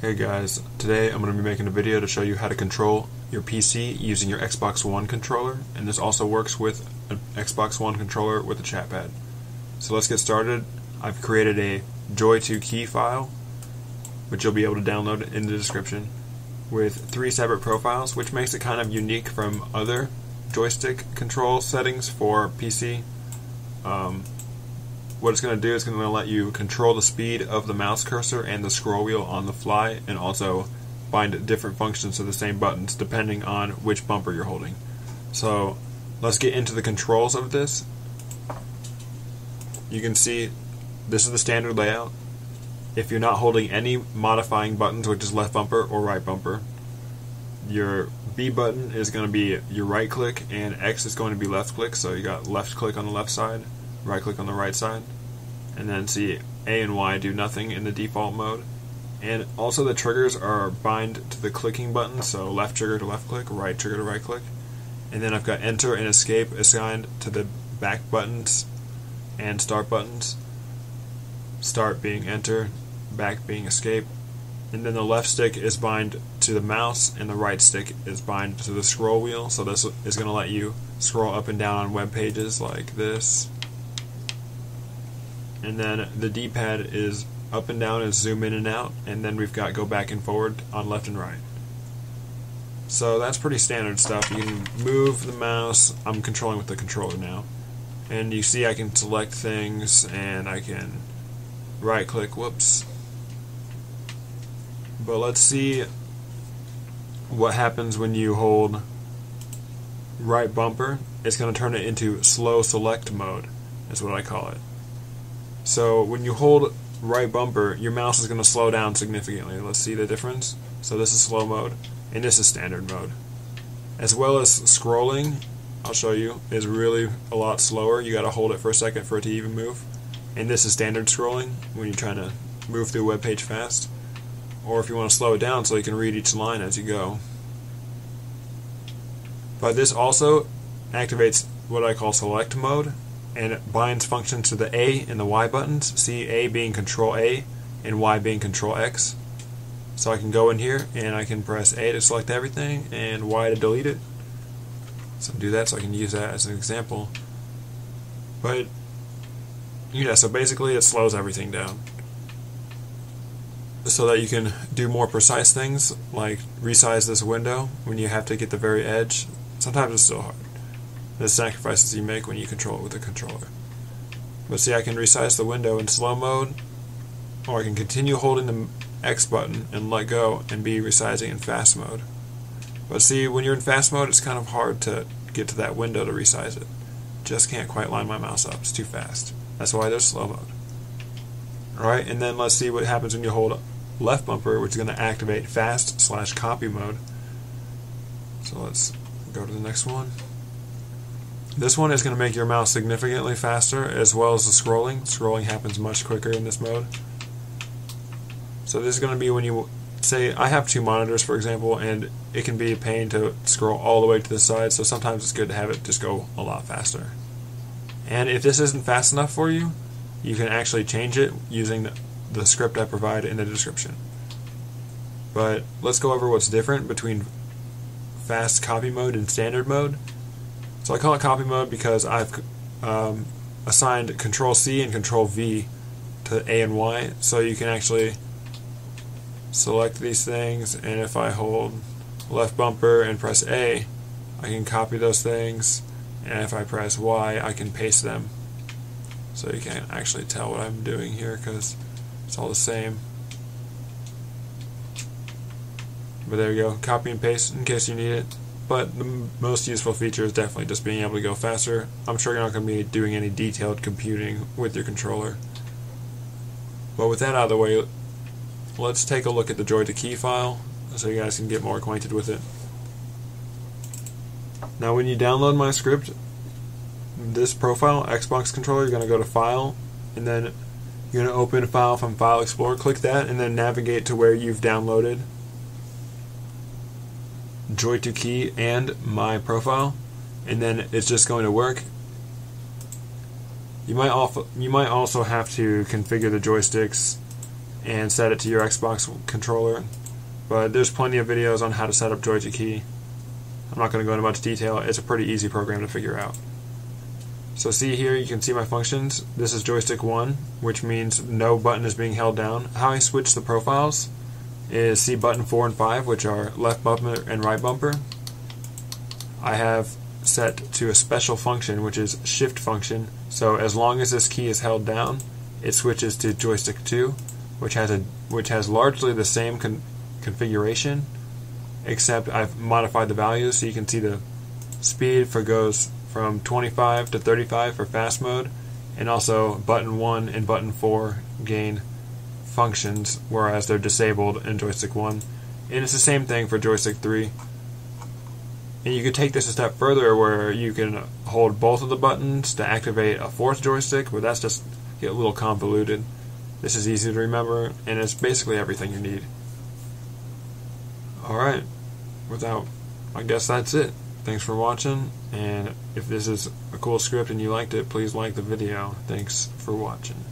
Hey guys, today I'm going to be making a video to show you how to control your PC using your Xbox One controller, and this also works with an Xbox One controller with a chat pad. So let's get started. I've created a JoyToKey file, which you'll be able to download in the description, with three separate profiles, which makes it kind of unique from other joystick control settings for PC. Um, what it's going to do is going to let you control the speed of the mouse cursor and the scroll wheel on the fly and also bind different functions to the same buttons depending on which bumper you're holding. So let's get into the controls of this. You can see this is the standard layout. If you're not holding any modifying buttons, which is left bumper or right bumper, your B button is going to be your right click and X is going to be left click. So you got left click on the left side, right click on the right side. And then see A and Y do nothing in the default mode. And also the triggers are bind to the clicking button, so left trigger to left click, right trigger to right click. And then I've got enter and escape assigned to the back buttons and start buttons. Start being enter, back being escape. And then the left stick is bind to the mouse and the right stick is bind to the scroll wheel. So this is going to let you scroll up and down on web pages like this and then the D-pad is up and down and zoom in and out, and then we've got go back and forward on left and right. So that's pretty standard stuff. You can move the mouse. I'm controlling with the controller now. And you see I can select things and I can right click, whoops. But let's see what happens when you hold right bumper. It's going to turn it into slow select mode, is what I call it. So when you hold right bumper, your mouse is going to slow down significantly. Let's see the difference. So this is slow mode, and this is standard mode. As well as scrolling, I'll show you, is really a lot slower. You got to hold it for a second for it to even move. And this is standard scrolling when you're trying to move through a web page fast. Or if you want to slow it down so you can read each line as you go. But this also activates what I call select mode, and it binds functions to the A and the Y buttons. See A being Control A and Y being Control X. So I can go in here and I can press A to select everything and Y to delete it. So do that so I can use that as an example. But yeah, so basically it slows everything down. So that you can do more precise things like resize this window when you have to get the very edge. Sometimes it's still hard the sacrifices you make when you control it with a controller. But see, I can resize the window in slow mode, or I can continue holding the X button and let go and be resizing in fast mode. But see, when you're in fast mode, it's kind of hard to get to that window to resize it. Just can't quite line my mouse up, it's too fast. That's why there's slow mode. Alright, and then let's see what happens when you hold left bumper, which is going to activate fast slash copy mode. So let's go to the next one. This one is going to make your mouse significantly faster as well as the scrolling. Scrolling happens much quicker in this mode. So this is going to be when you say I have two monitors for example and it can be a pain to scroll all the way to the side so sometimes it's good to have it just go a lot faster. And if this isn't fast enough for you, you can actually change it using the script I provide in the description. But let's go over what's different between fast copy mode and standard mode. So I call it copy mode because I've um, assigned Control C and Control V to A and Y, so you can actually select these things, and if I hold left bumper and press A, I can copy those things, and if I press Y, I can paste them. So you can't actually tell what I'm doing here because it's all the same. But there you go, copy and paste in case you need it. But the most useful feature is definitely just being able to go faster. I'm sure you're not going to be doing any detailed computing with your controller. But with that out of the way, let's take a look at the JoyToKey file so you guys can get more acquainted with it. Now when you download my script, this profile, Xbox controller, you're going to go to File, and then you're going to open a file from File Explorer, click that, and then navigate to where you've downloaded JoyToKey and my profile, and then it's just going to work. You might also you might also have to configure the joysticks and set it to your Xbox controller. But there's plenty of videos on how to set up Joystick Key. I'm not going to go into much detail. It's a pretty easy program to figure out. So see here, you can see my functions. This is joystick 1, which means no button is being held down. How I switch the profiles is see button 4 and 5, which are left bumper and right bumper. I have set to a special function, which is shift function. So as long as this key is held down, it switches to joystick 2, which has a which has largely the same con configuration, except I've modified the values so you can see the speed for goes from 25 to 35 for fast mode, and also button 1 and button 4 gain functions, whereas they're disabled in joystick 1. And it's the same thing for joystick 3. And you could take this a step further where you can hold both of the buttons to activate a fourth joystick, but that's just get a little convoluted. This is easy to remember, and it's basically everything you need. Alright, without, I guess that's it. Thanks for watching, and if this is a cool script and you liked it, please like the video. Thanks for watching.